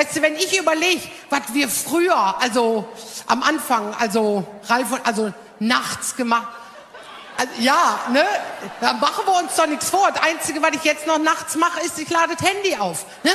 Weißt du, wenn ich überlege, was wir früher, also am Anfang, also Ralf, und- also nachts gemacht, also, ja, ne, da machen wir uns doch nichts vor. Das Einzige, was ich jetzt noch nachts mache, ist, ich lade das Handy auf. Ne?